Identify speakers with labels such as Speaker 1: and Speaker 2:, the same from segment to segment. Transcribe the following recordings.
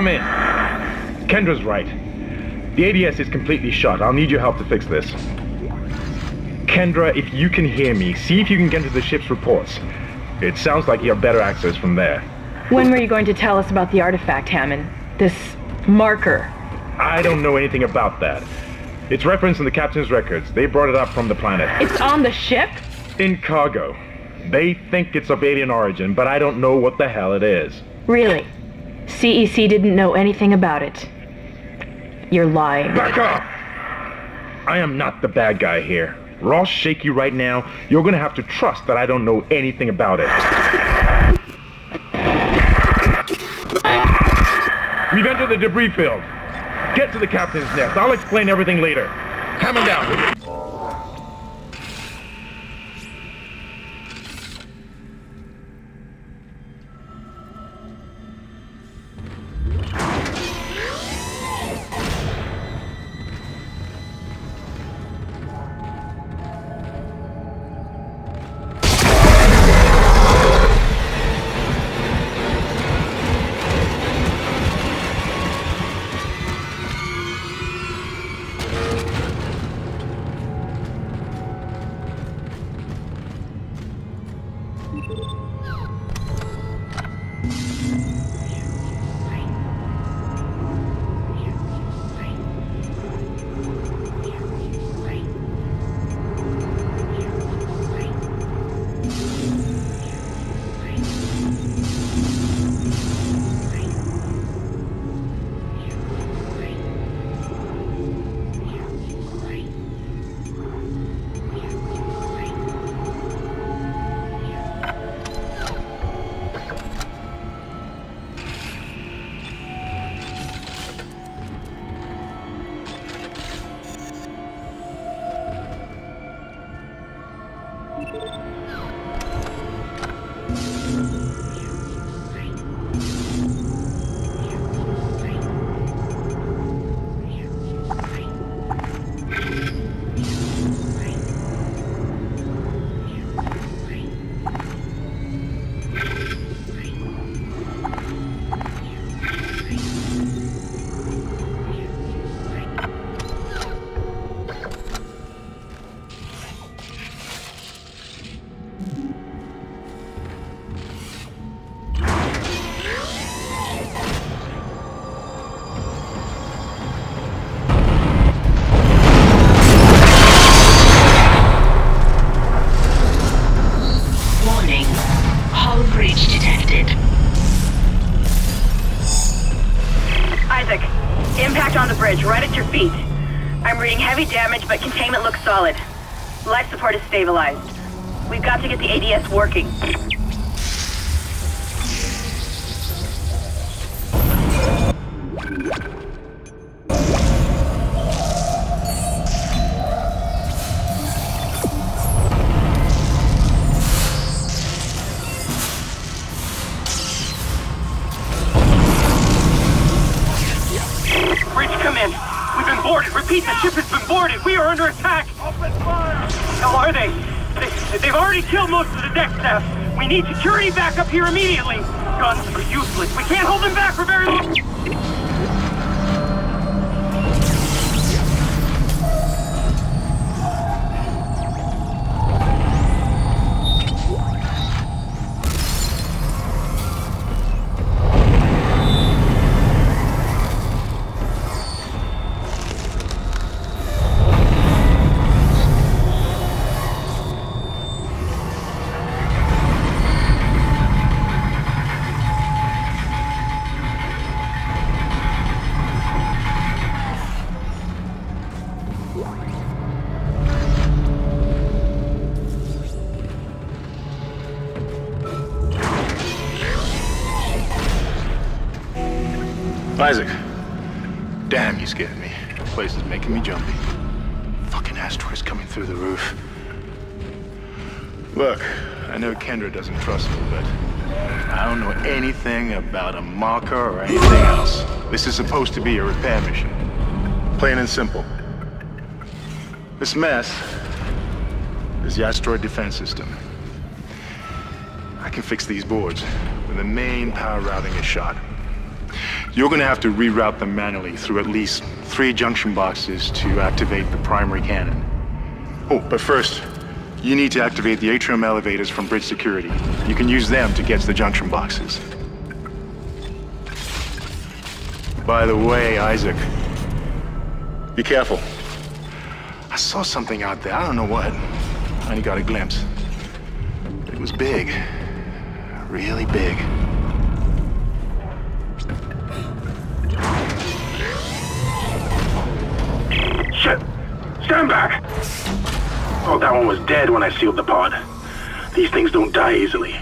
Speaker 1: Come in. Kendra's right. The ADS is completely shut. I'll need your help to fix this. Kendra, if you can hear me, see if you can get into the ship's reports. It sounds like you have better access from there.
Speaker 2: When were you going to tell us about the artifact, Hammond? This marker?
Speaker 1: I don't know anything about that. It's referenced in the captain's records. They brought it up from the planet.
Speaker 2: It's on the ship?
Speaker 1: In cargo. They think it's of alien origin, but I don't know what the hell it is.
Speaker 2: Really? CEC didn't know anything about it. You're lying.
Speaker 1: Back off! I am not the bad guy here. Ross shaky right now. You're gonna have to trust that I don't know anything about it. We've entered the debris field. Get to the captain's nest. I'll explain everything later. Hammond down.
Speaker 3: Stabilized. We've got to get the ADS working.
Speaker 4: Need security back up here immediately. Guns
Speaker 5: Isaac. Damn, you scared me. The place is making me jumpy. Fucking asteroids coming through the roof. Look, I know Kendra doesn't trust me, but I don't know anything about a marker or anything else. This is supposed to be a repair mission. Plain and simple. This mess is the asteroid defense system. I can fix these boards when the main power routing is shot. You're gonna have to reroute them manually through at least three junction boxes to activate the primary cannon. Oh, but first, you need to activate the atrium elevators from bridge security. You can use them to get to the junction boxes. By the way, Isaac, be careful. I saw something out there. I don't know what. I only got a glimpse. It was big. Really big.
Speaker 6: Stand back! Thought that one was dead when I sealed the pod. These things don't die easily.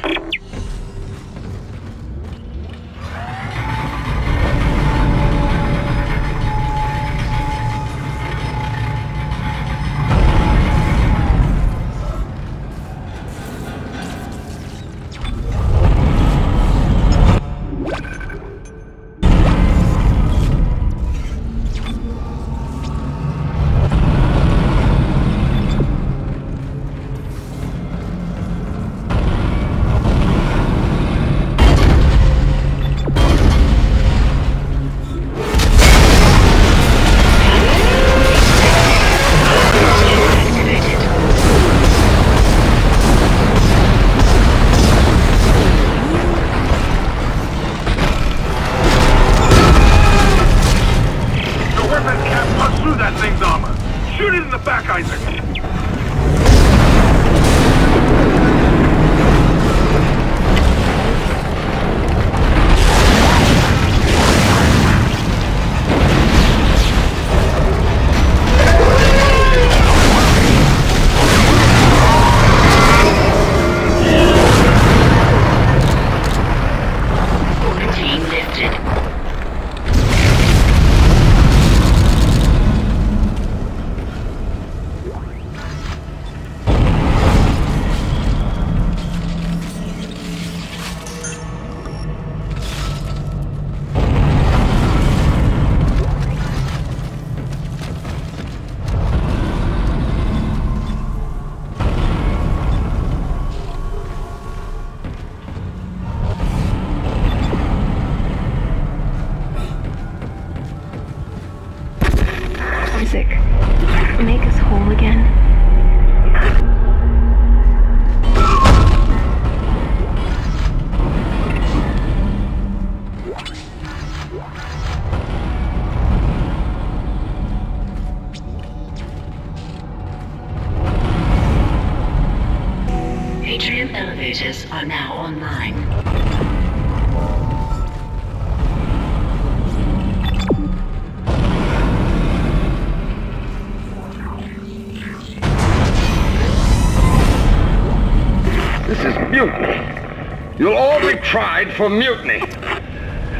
Speaker 7: For mutiny.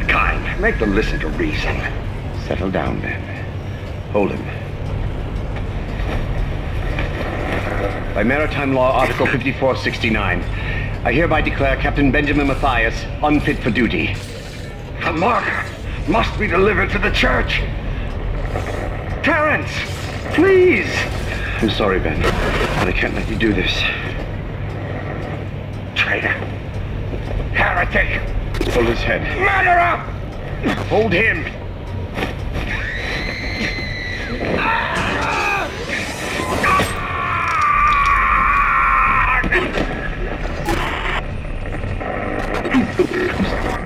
Speaker 7: Kyne, make them listen to reason. Settle down, then. Hold him. By Maritime Law, Article 5469, I hereby declare Captain Benjamin Mathius unfit for duty. The marker must be delivered to the church. Terence, please. I'm sorry, Ben, but I can't let you do this. Traitor. Heretic. Hold his head. Murderer! Hold him.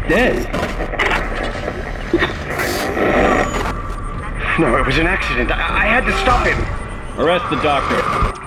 Speaker 7: Dead. No, it was an accident. I, I had to stop him.
Speaker 8: Arrest the doctor.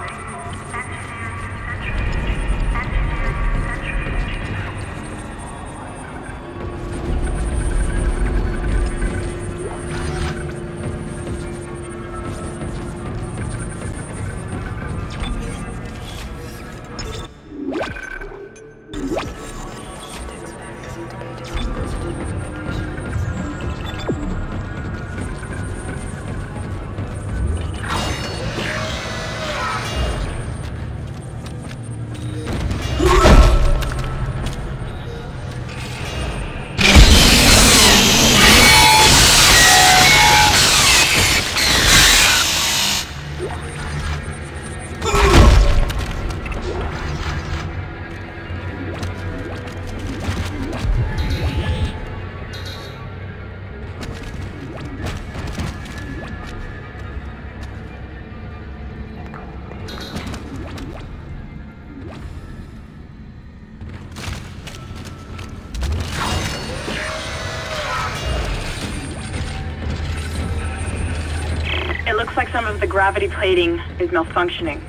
Speaker 3: Some of the gravity plating is malfunctioning.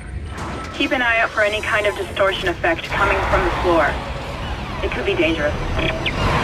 Speaker 3: Keep an eye out for any kind of distortion effect coming from the floor. It could be dangerous.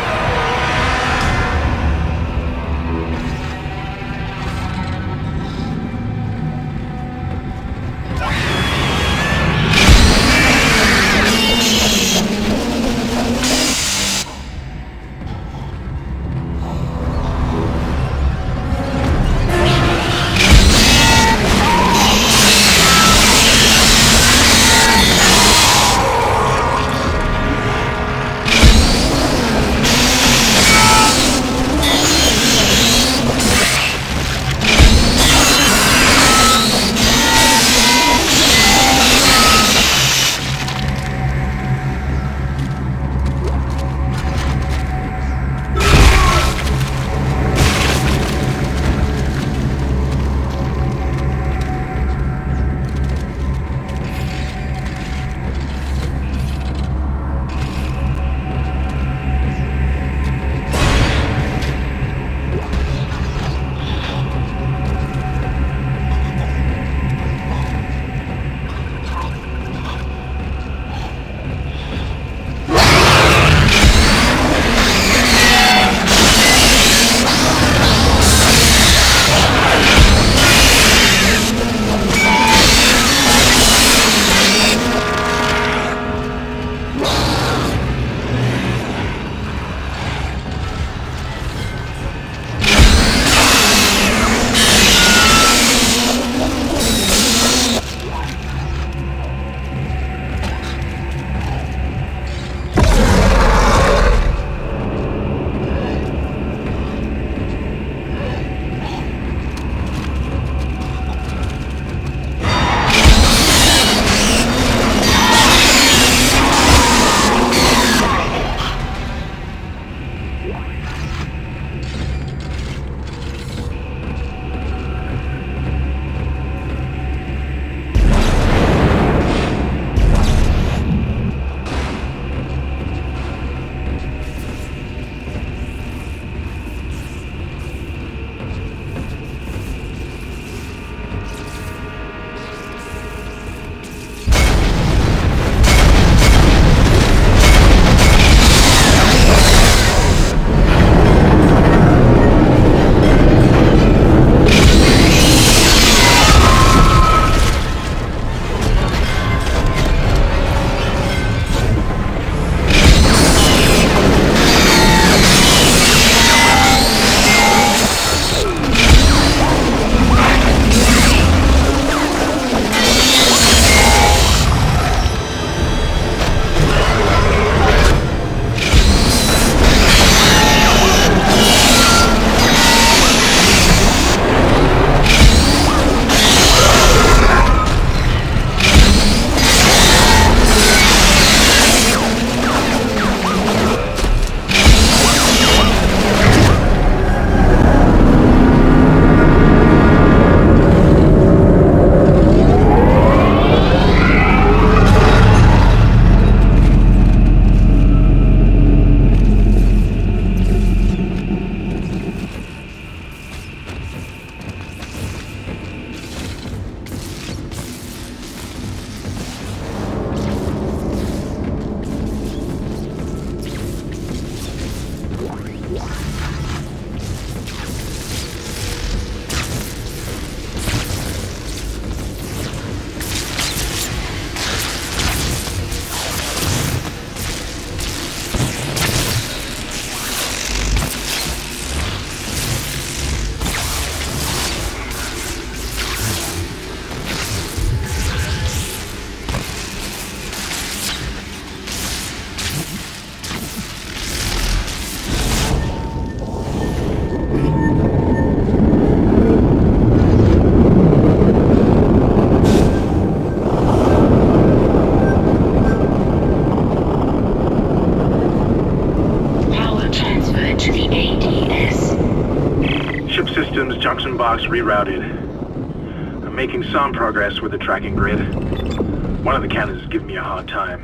Speaker 5: Rerouted. I'm making some progress with the tracking grid. One of the cannons is giving me a hard time.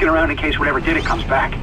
Speaker 5: Sticking around in case whatever did it comes back.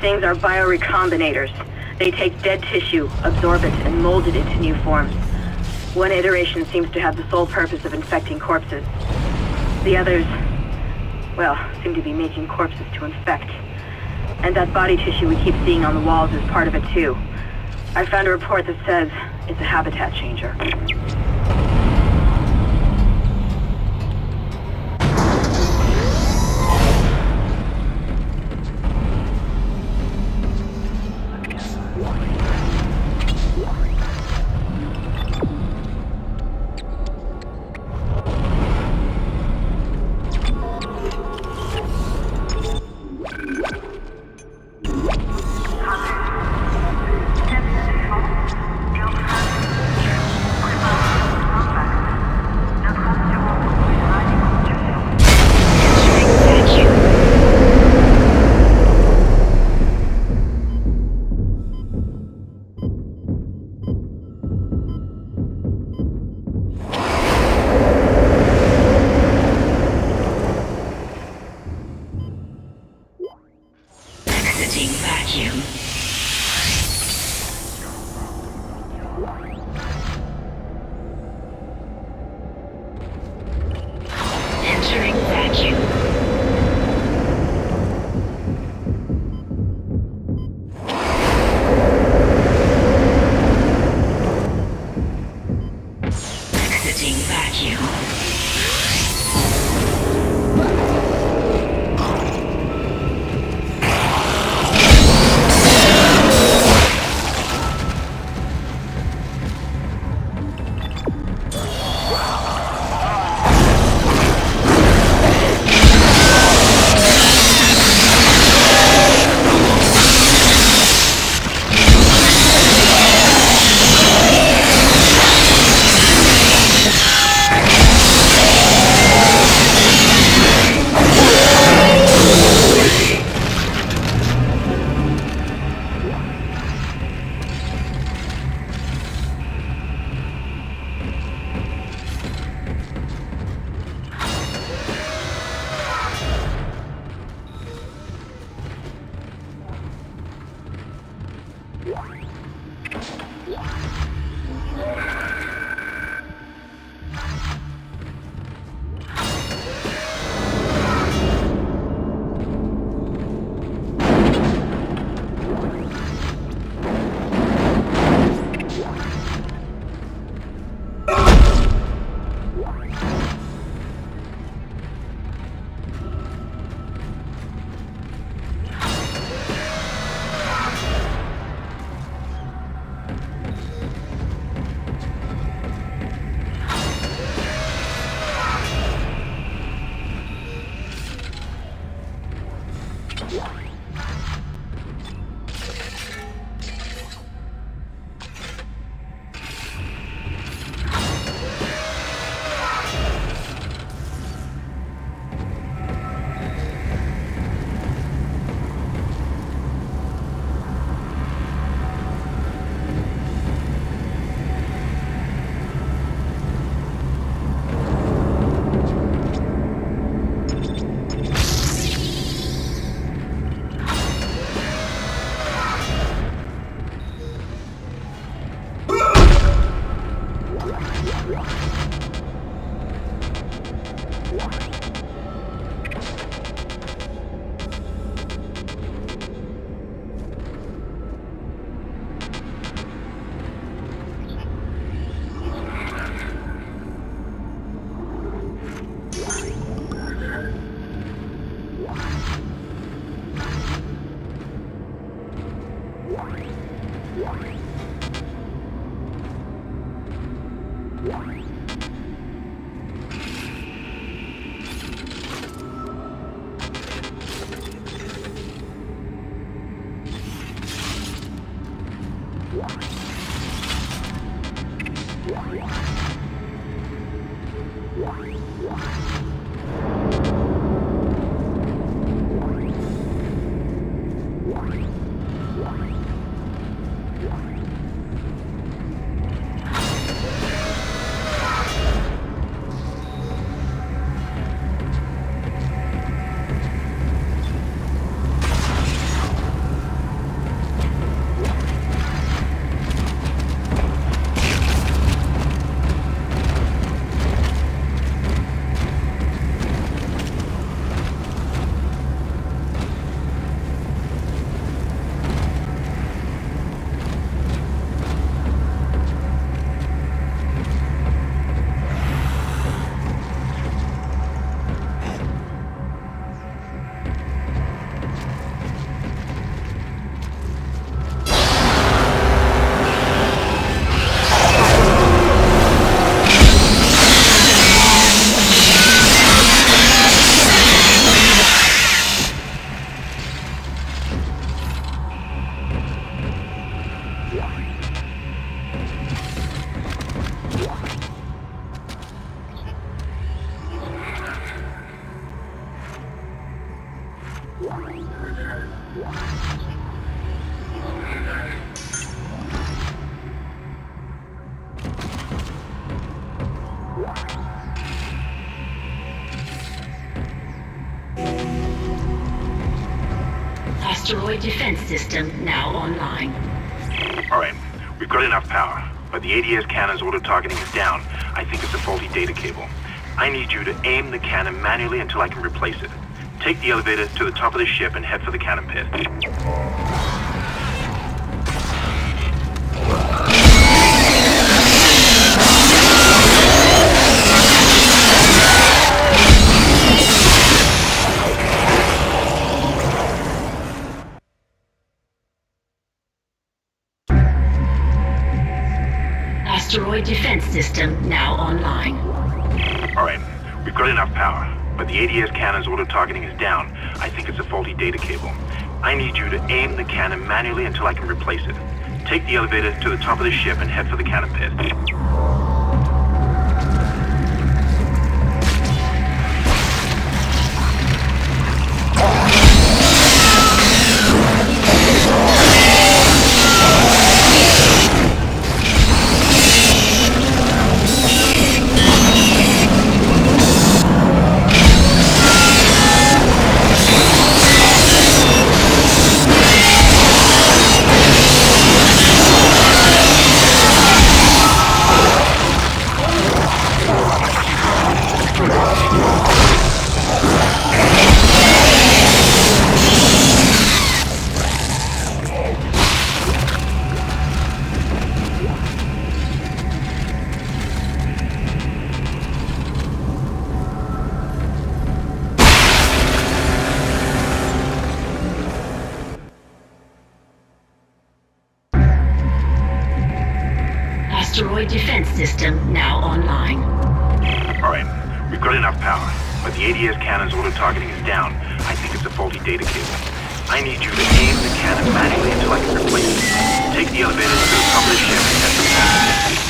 Speaker 9: Things
Speaker 3: are biorecombinators. They take dead tissue, absorb it, and mold it into new forms. One iteration seems to have the sole purpose of infecting corpses. The others, well, seem to be making corpses to infect. And that body tissue we keep seeing on the walls is part of it too. I found a report that says it's a habitat changer.
Speaker 10: Defense system now online.
Speaker 1: All right, we've got enough power, but the ADS cannon's auto targeting is down. I think it's a faulty data cable. I need you to aim the cannon manually until I can replace it. Take the elevator to the top of the ship and head for the cannon pit.
Speaker 10: Asteroid defense system now online.
Speaker 1: All right, we've got enough power, but the ADS cannon's auto targeting is down. I think it's a faulty data cable. I need you to aim the cannon manually until I can replace it. Take the elevator to the top of the ship and head for the cannon pit. Need you to aim the cannon manually until I can replace it. Take the elevator to the top of the ship and head for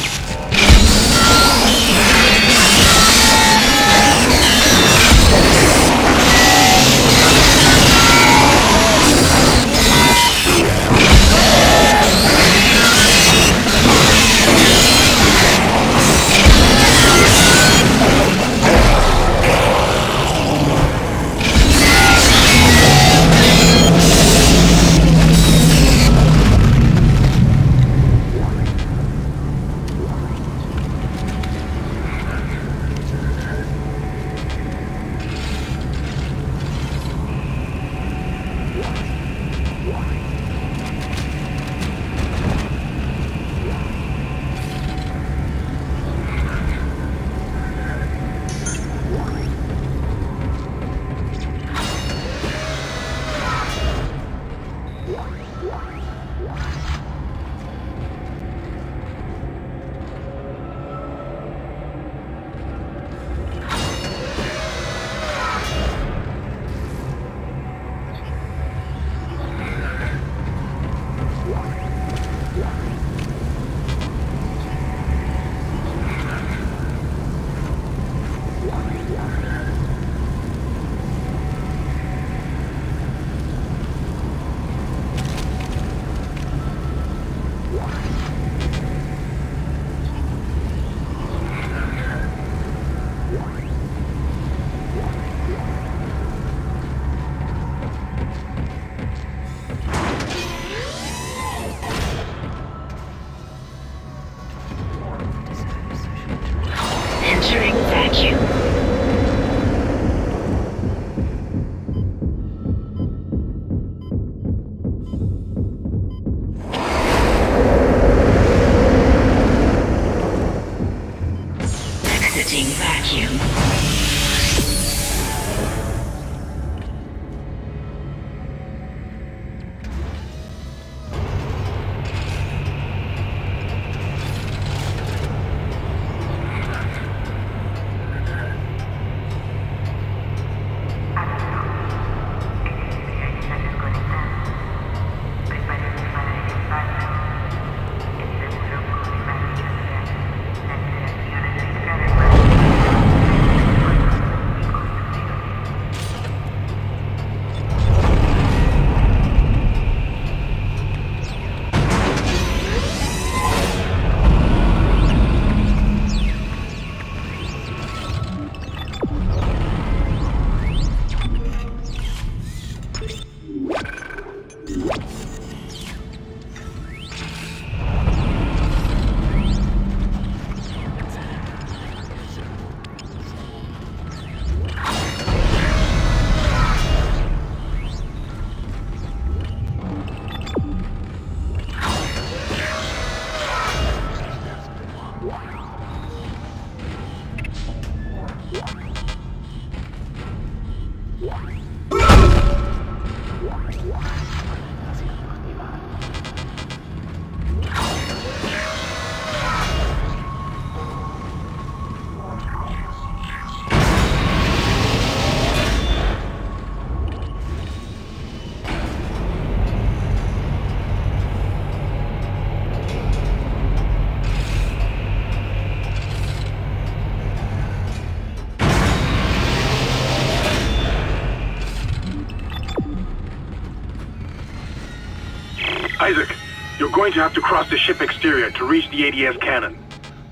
Speaker 5: going to have to cross the ship exterior to reach the ADS cannon.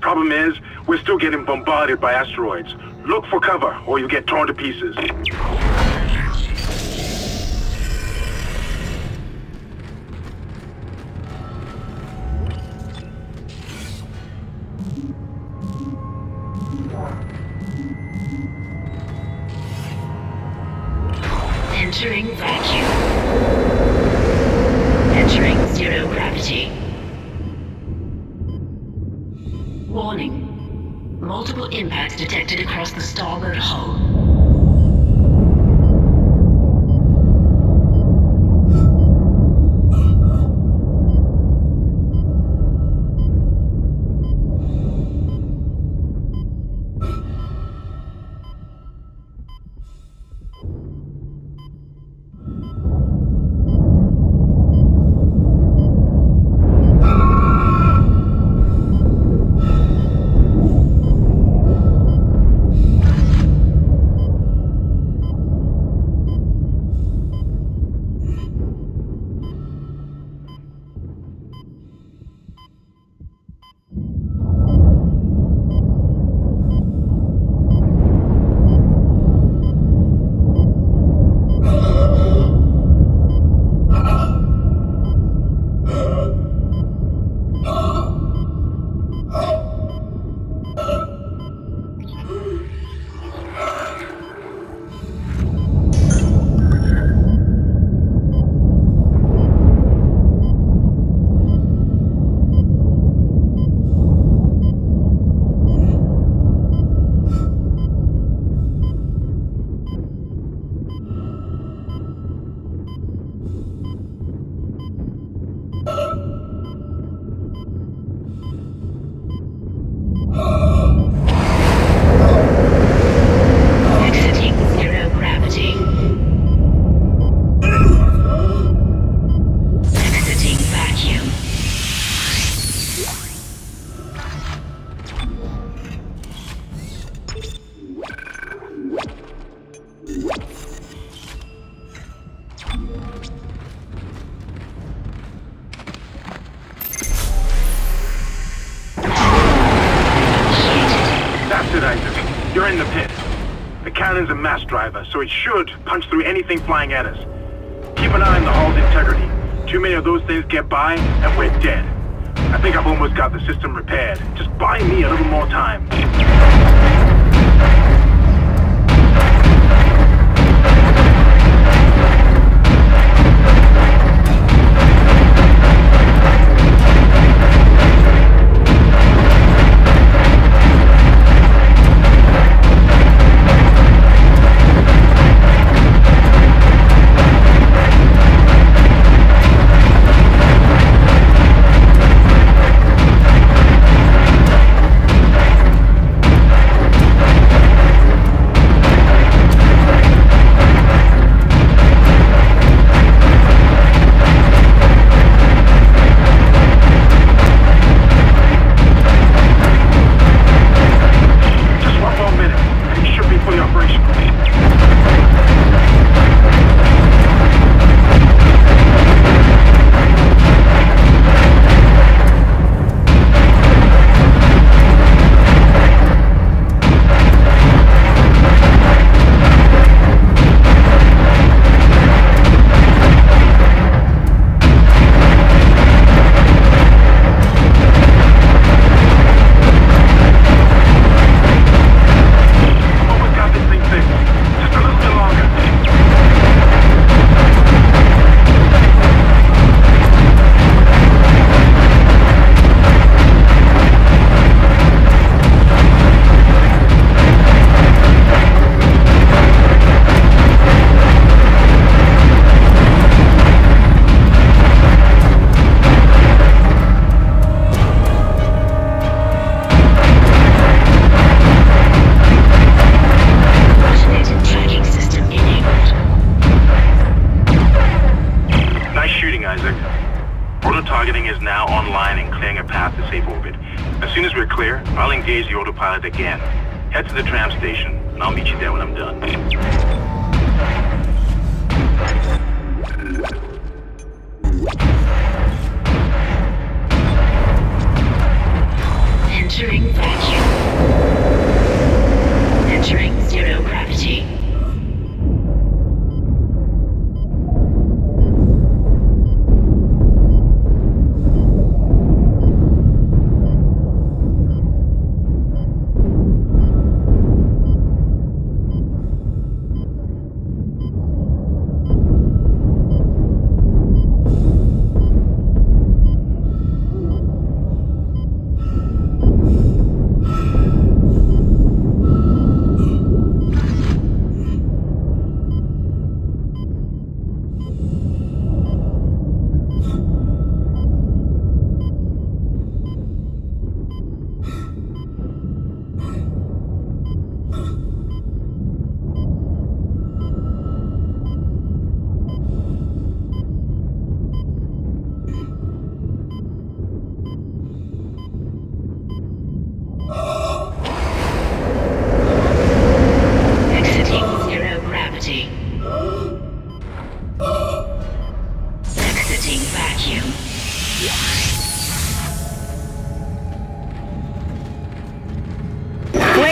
Speaker 5: Problem is, we're still getting bombarded by asteroids. Look for cover, or you'll get torn to pieces.
Speaker 10: Entering vacuum. Entering zero gravity. Multiple impacts detected across the starboard hull.
Speaker 5: Anything flying at us. Keep an eye on the hull's integrity. Too many of those things get by, and we're dead. I think I've almost got the system repaired. Just buy me a little more time.
Speaker 6: Station, and I'll meet you there when I'm done.
Speaker 10: Entering vacuum. Entering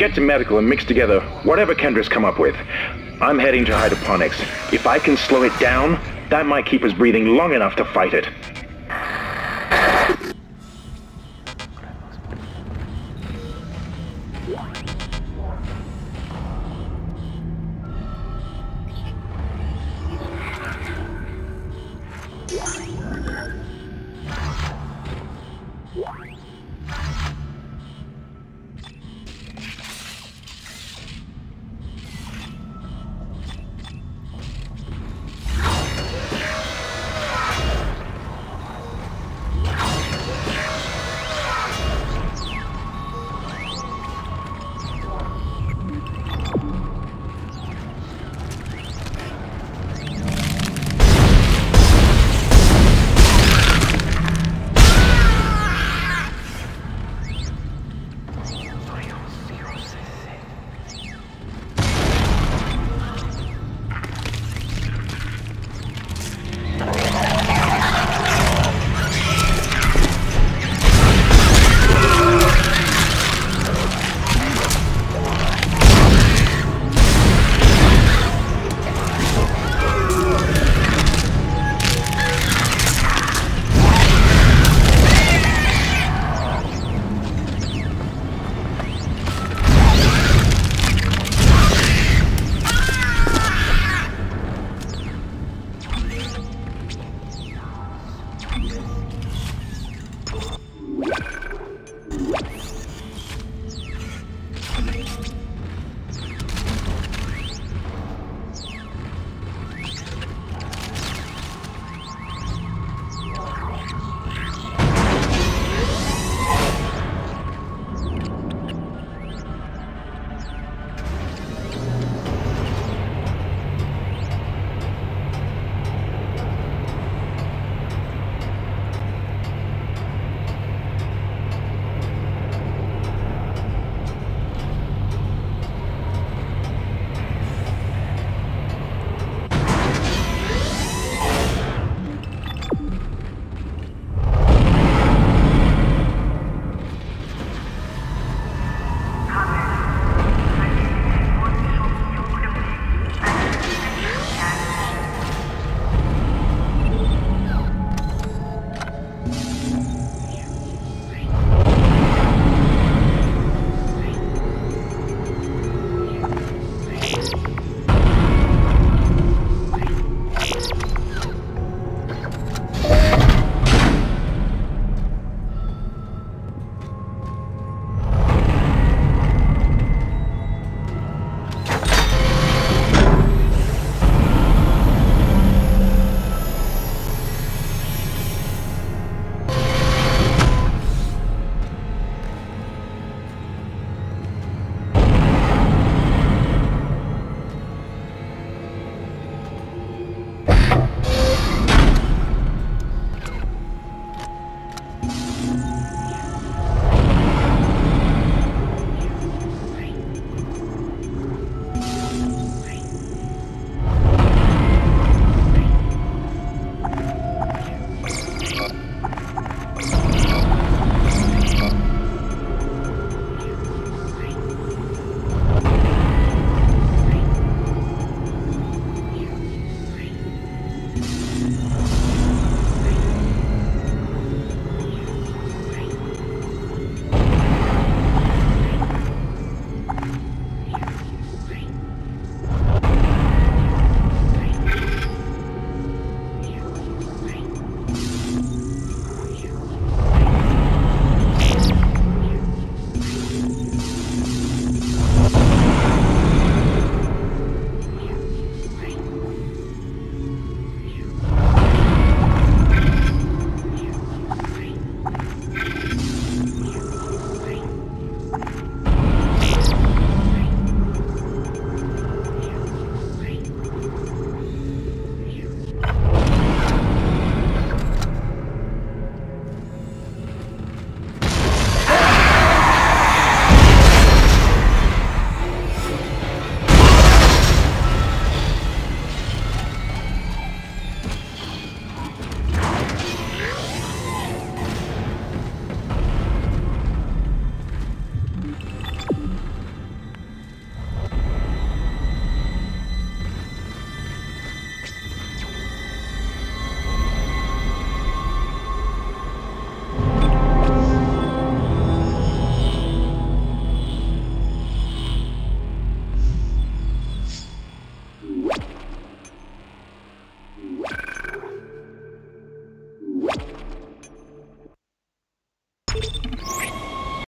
Speaker 1: get to medical and mix together whatever Kendra's come up with. I'm heading to hydroponics. If I can slow it down, that might keep us breathing long enough to fight it.